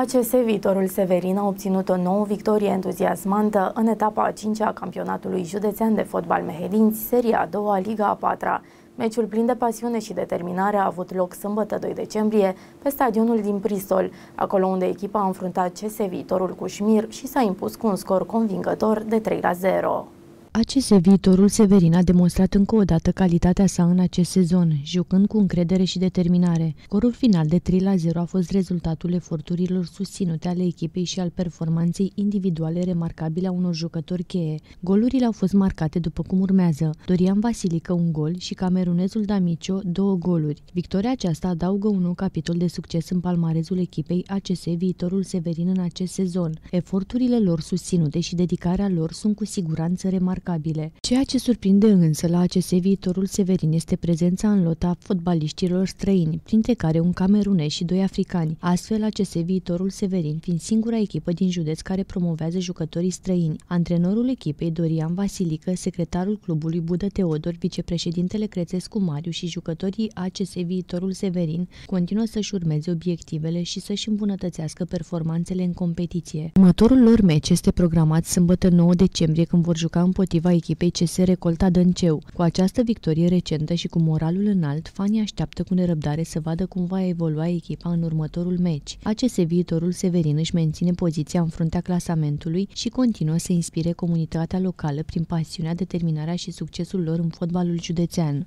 ACS Viitorul Severin a obținut o nouă victorie entuziasmantă în etapa a 5 a campionatului județean de fotbal Mehedinți, seria a doua, Liga a patra. Meciul plin de pasiune și determinare a avut loc sâmbătă 2 decembrie pe stadionul din Pristol, acolo unde echipa a înfruntat CS Viitorul cu Șmir și s-a impus cu un scor convingător de 3 la 0. ACS Viitorul Severin a demonstrat încă o dată calitatea sa în acest sezon, jucând cu încredere și determinare. Corul final de 3 la 0 a fost rezultatul eforturilor susținute ale echipei și al performanței individuale remarcabile a unor jucători cheie. Golurile au fost marcate după cum urmează. Dorian Vasilică un gol și camerunezul Damicio două goluri. Victoria aceasta adaugă un nou capitol de succes în palmarezul echipei ACS Viitorul Severin în acest sezon. Eforturile lor susținute și dedicarea lor sunt cu siguranță remarcabile remarcabile. Ceea ce surprinde însă la ACS viitorul Severin este prezența în lota fotbaliștilor străini, printre care un camerunez și doi africani. Astfel, ACS viitorul Severin fiind singura echipă din județ care promovează jucătorii străini. Antrenorul echipei Dorian Vasilică, secretarul clubului Budă Teodor, vicepreședintele Crețescu Mariu și jucătorii ACS viitorul Severin continuă să-și urmeze obiectivele și să-și îmbunătățească performanțele în competiție. Următorul lor meci este programat sâmbătă 9 decembrie când vor juca împotriva împotriva echipei CS Recolta Dănceu. Cu această victorie recentă și cu moralul înalt, fanii așteaptă cu nerăbdare să vadă cum va evolua echipa în următorul meci. ACS viitorul Severin își menține poziția în fruntea clasamentului și continuă să inspire comunitatea locală prin pasiunea, determinarea și succesul lor în fotbalul județean.